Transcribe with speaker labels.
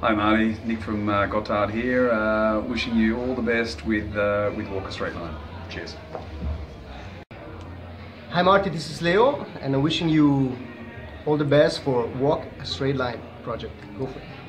Speaker 1: Hi Marty, Nic from uh, Gotthard here. Uh, wishing you all the best with uh, with Walk Straight Line. Cheers.
Speaker 2: Hi Marty, this is Leo, and I'm wishing you all the best for Walk a Straight Line project. Go for it.